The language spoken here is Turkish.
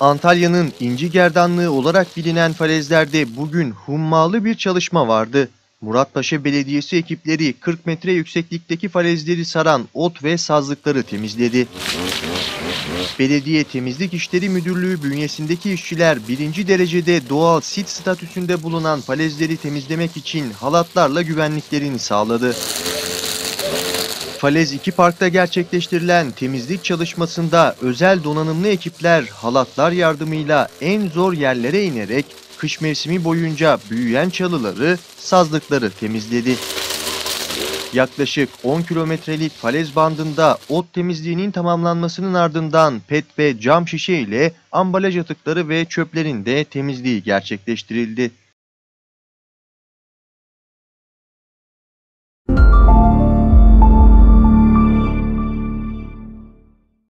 Antalya'nın inci gerdanlığı olarak bilinen falezlerde bugün hummalı bir çalışma vardı. Muratpaşa Belediyesi ekipleri 40 metre yükseklikteki falezleri saran ot ve sazlıkları temizledi. Belediye Temizlik İşleri Müdürlüğü bünyesindeki işçiler birinci derecede doğal sit statüsünde bulunan falezleri temizlemek için halatlarla güvenliklerini sağladı. Falez 2 Park'ta gerçekleştirilen temizlik çalışmasında özel donanımlı ekipler halatlar yardımıyla en zor yerlere inerek kış mevsimi boyunca büyüyen çalıları, sazlıkları temizledi. Yaklaşık 10 kilometrelik falez bandında ot temizliğinin tamamlanmasının ardından pet ve cam şişe ile ambalaj atıkları ve çöplerin de temizliği gerçekleştirildi.